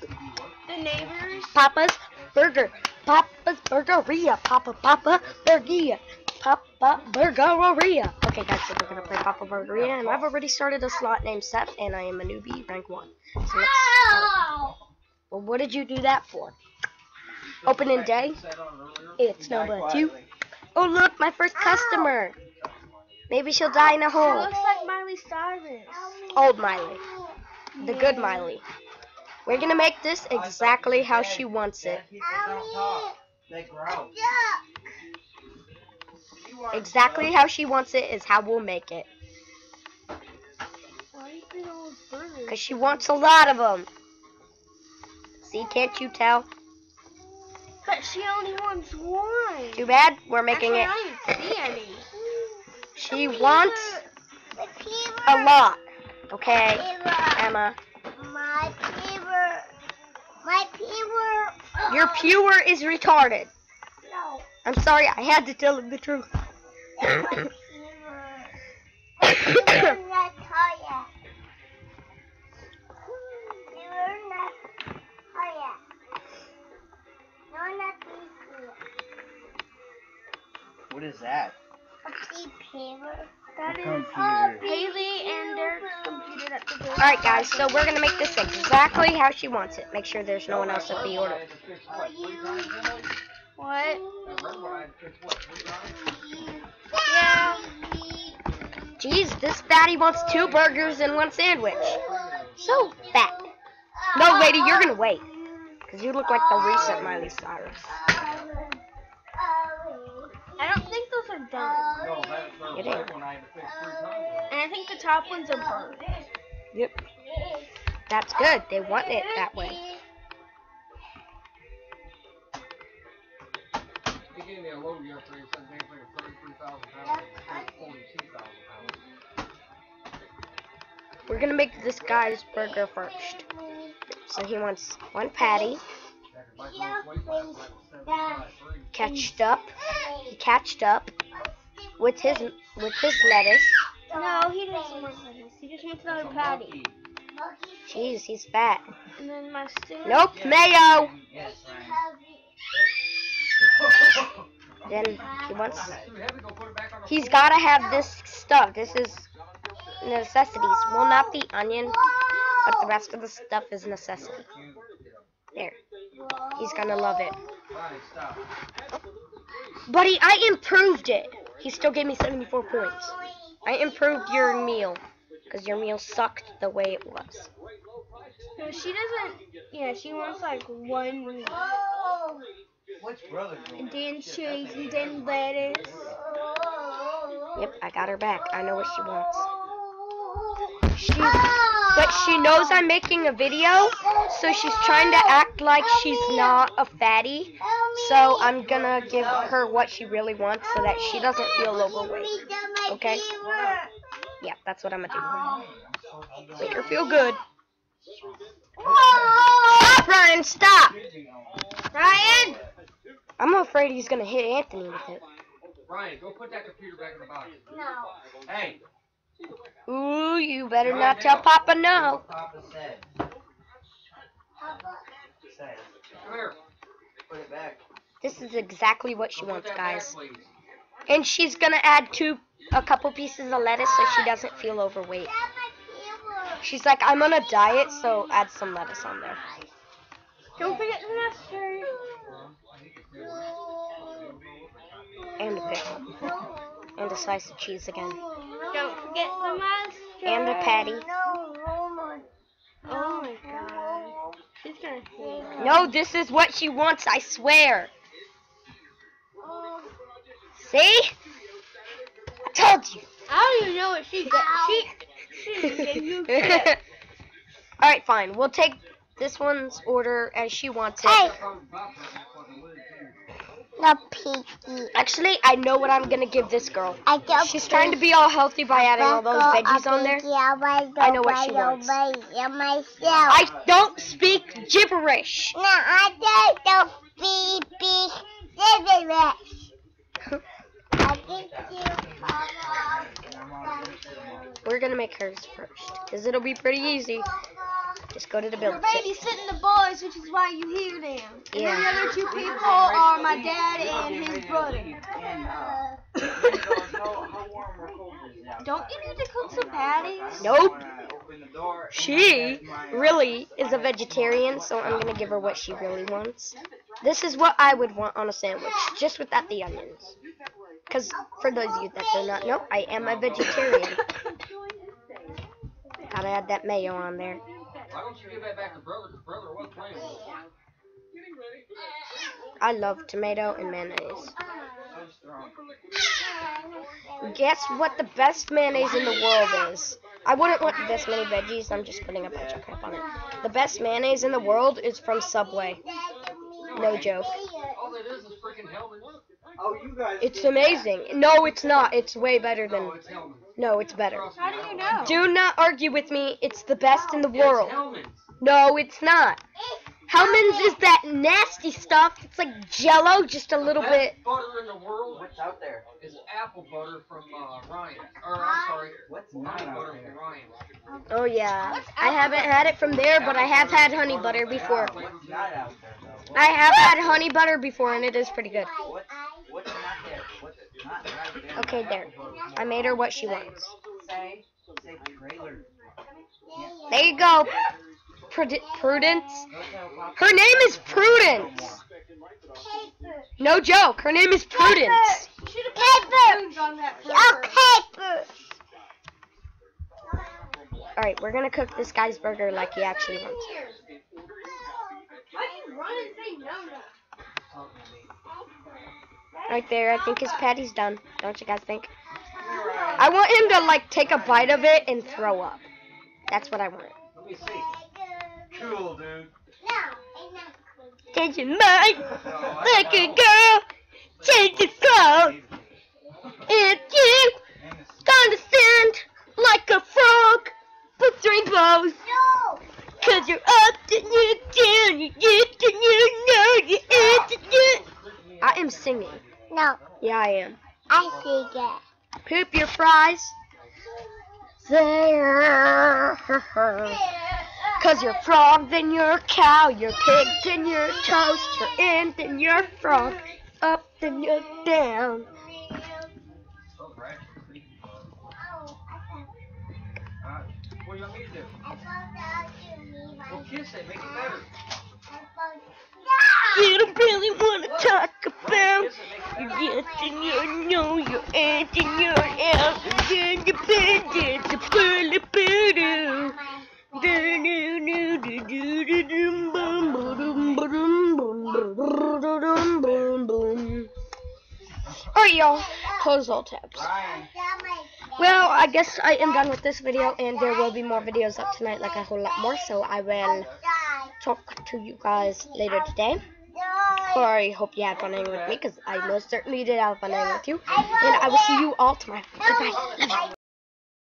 The neighbors. Papa's Burger. Papa's Burgeria. Papa Papa Burgeria. Papa Burgeria. Okay, guys, so we're gonna play Papa Burgeria, and I've already started a slot named Seth, and I am a newbie, rank one. So let's start. Well, what did you do that for? Opening day. It's number two. Oh look, my first customer. Maybe she'll die in a hole. looks like Miley Cyrus. Old Miley. The good Miley. We're gonna make this exactly how she wants it. They grow. Exactly how she wants it is how we'll make it. Why you eating all those? Because she wants a lot of them. See, can't you tell? But she only wants one. Too bad, we're making it. Actually, I didn't see any. She wants a lot. Okay, Emma. My fever. My fever. Your pewer is retarded. No. I'm sorry, I had to tell him the truth. My fever. Fever not tired. Fever not tired. No, not fever. What is that? A deep fever. That A is computer. Haley and Derek's computer that the. Alright, guys, so we're gonna make this exactly how she wants it. Make sure there's no one else at the order. What? Yeah. Jeez, this fatty wants two burgers and one sandwich. So fat. No, lady, you're gonna wait. Because you look like the recent Miley Cyrus. It ain't. And I think the top ones are burned. Yep. That's good. They want it that way. He gave me a load yesterday, said anything of thirty-three thousand pounds, forty-two thousand pounds. We're gonna make this guy's burger first. So he wants one patty, After my last weight last night was seventy-five, three. catched up. He catched up with his with his lettuce. No, he doesn't want lettuce. He just wants another patty. Jeez, he's fat. And then my steak. Nope, mayo. Yes, Then he wants. Too heavy, go put it back on the He's gotta have this stuff. This is necessities. Well, not the onion, but the rest of the stuff is necessity. There. He's gonna love it. Buddy, I improved it. He still gave me 74 points. I improved your meal. Because your meal sucked the way it was. No, she doesn't. Yeah, she wants like one meat. Which brother? And then cheese and then lettuce. Yep, I got her back. I know what she wants. She, but she knows I'm making a video, so she's trying to act like she's not a fatty. So I'm gonna give her what she really wants so that she doesn't feel overweight. Okay? Yeah, that's what I'm gonna do. Make her feel good. Stop, Ryan, stop! Ryan! I'm afraid he's gonna hit Anthony with it. Ryan, go put that computer back in the box. No. Hey, Ooh, you better not tell Papa no. Papa said. Said. come here. Put it back. This is exactly what she wants, guys. And she's gonna add two, a couple pieces of lettuce so she doesn't feel overweight. She's like, I'm on a diet, so add some lettuce on there. Don't forget the mustard. And a pickle. And a slice of cheese again. Don't forget the mustard. And a patty. Oh my god. She's gonna hate. No, this is what she wants, I swear. See? I told you. I don't even know what she got. She, she gave you. Alright, fine. We'll take this one's order as she wants it. Hey, Probably Papa has fucking lid, too. the piggy. Actually, I know what I'm gonna give this girl. I don't She's trying to be all healthy by adding all those veggies on there. I I know what she wants. I don't speak gibberish. No, I don't do beep beep I think you Papa. We're gonna make hers first, because it'll be pretty easy. Just go to the We're building. babysitting the boys, which is why you hear them. And then the other two people are my dad and his brother. And, uh, how, how warm or cold is it out? Don't you need to cook some patties? Nope. Wanna open the door and She that's my, uh, really is a vegetarian, so I'm gonna give her what she really wants. This is what I would want on a sandwich, just without the onions. Cause for those of you that do not know, I am a vegetarian. Gotta add that mayo on there. Why don't you give that back to brother? Because brother was playing. I love tomato and mayonnaise. Guess what the best mayonnaise in the world is? I wouldn't want this many veggies. I'm just putting a bunch of crap on it. The best mayonnaise in the world is from Subway. No joke. It is is freaking Hellmann's. Oh, you guys. It's amazing. No, it's not. It's way better than. No, it's better. How do you don't know? Do not argue with me. It's the best in the world. No, it's not. Hellmann's is that nasty stuff. It's like Jello, just a little the bit. best butter in the world What's out there? is apple butter from uh, Ryan's. Or I'm sorry, What's honey not out butter there? from Ryan's. Oh yeah. I haven't had it from there, but I have had honey butter before. What's not out there, though? I have had honey butter before, and it is pretty good. What, what's not there? What's not right there? Okay, there. I made her what she wants. Say, say trailer. There you go. Prud- Prudence. Go tell Papa. Her name is Prudence. No joke. Her name is Prudence. Should have put spoons Oh, paper. All right, we're gonna cook this guy's burger like he actually wants. Why do you run and say no no? Right there, I think his patty's done. Don't you guys think? I want him to like take a bite of it and throw up. That's what I want. Let me see. Cool, dude. Did you mind like a girl? Change your phone. If you understand like a frog, with rainbows. No. Cause you're up and you're down, you get and you know you is and you. I am singing. No, Yeah, I am. I see it. Poop your fries. There. Cause you're frog, then you're a cow. You're pig, then you're toast. You're in, then you're frog. Up, then you're down. You want to don't really wanna talk about. Better. yes and you know you're and and you're out and then you're bending to y'all, close all tabs. Well, I guess I am done with this video, and there will be more videos up tonight, like a whole lot more, so I will talk to you guys later today. Or I hope you had fun hanging with me, because I most certainly did have fun hanging with you. And I will see you all tomorrow. Goodbye.